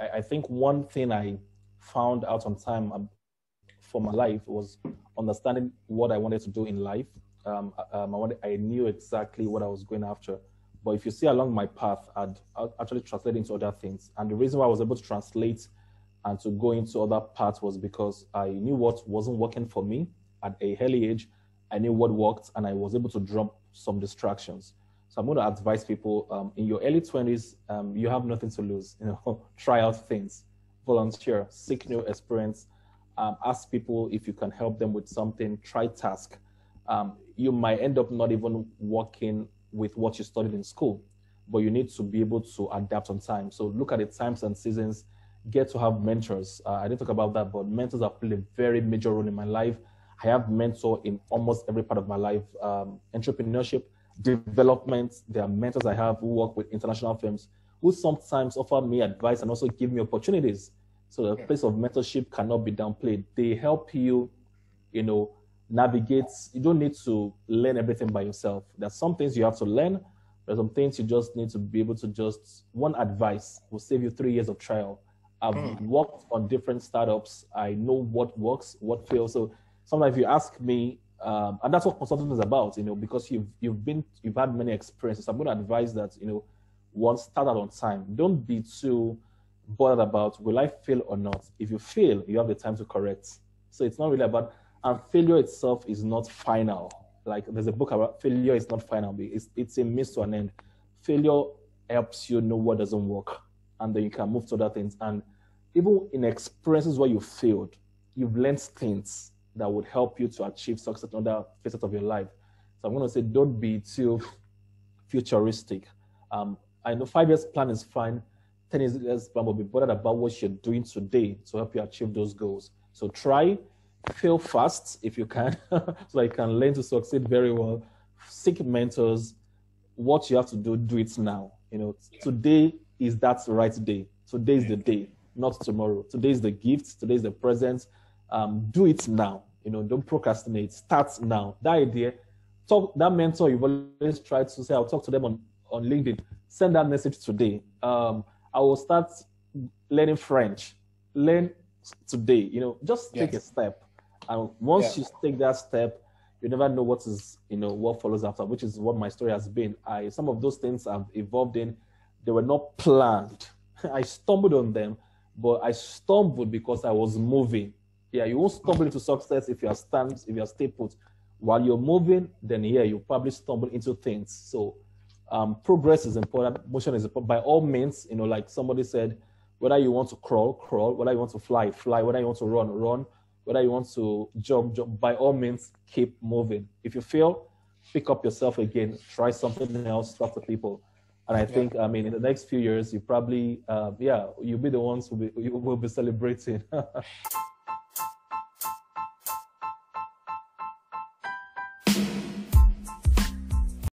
I, I think one thing I found out on time um, for my life was understanding what I wanted to do in life. Um, um, I, wanted, I knew exactly what I was going after. But if you see along my path, I'd, actually translate into other things. And the reason why I was able to translate and to go into other parts was because I knew what wasn't working for me at a early age. I knew what worked, and I was able to drop some distractions. So I'm going to advise people um, in your early 20s, um, you have nothing to lose. You know, try out things, volunteer, seek new experience, um, ask people if you can help them with something, try task. Um, you might end up not even working with what you studied in school, but you need to be able to adapt on time. So look at the times and seasons, get to have mentors. Uh, I didn't talk about that, but mentors have played a very major role in my life. I have mentor in almost every part of my life. Um, entrepreneurship, development, there are mentors I have who work with international firms who sometimes offer me advice and also give me opportunities. So the place of mentorship cannot be downplayed. They help you, you know, navigate. You don't need to learn everything by yourself. There's some things you have to learn. There's some things you just need to be able to just one advice will save you three years of trial. I've mm. worked on different startups. I know what works, what fails. So sometimes if you ask me, um, and that's what consulting is about, you know, because you've you've been you've had many experiences. I'm going to advise that you know, once start out on time. Don't be too bothered about will I fail or not. If you fail, you have the time to correct. So it's not really about and failure itself is not final. Like there's a book about failure is not final. It's it's a means to an end. Failure helps you know what doesn't work, and then you can move to other things. And even in experiences where you failed, you've learned things that would help you to achieve success in other facets of your life. So I'm going to say, don't be too futuristic. Um, I know five years plan is fine. 10 years plan, but be bothered about what you're doing today to help you achieve those goals. So try, fail fast if you can, so I can learn to succeed very well. Seek mentors. What you have to do, do it now. You know, today is that right day. Today is the day, not tomorrow. Today is the gift. Today is the present. Um, do it now. You know, don't procrastinate. Start now. That idea, talk that mentor you've always tried to say, I'll talk to them on, on LinkedIn. Send that message today. Um, I will start learning French. Learn today. You know, just yes. take a step. And once yeah. you take that step, you never know what is, you know, what follows after, which is what my story has been. I some of those things I've evolved in, they were not planned. I stumbled on them, but I stumbled because I was moving. Yeah, you won't stumble into success if you are stand, if you are stay put. While you're moving, then yeah, you probably stumble into things. So um, progress is important. Motion is important. By all means, you know, like somebody said, whether you want to crawl, crawl. Whether you want to fly, fly. Whether you want to run, run. Whether you want to jump, jump. By all means, keep moving. If you fail, pick up yourself again. Try something else. Talk to people. And I yeah. think, I mean, in the next few years, you probably, uh, yeah, you'll be the ones who will be, will be celebrating.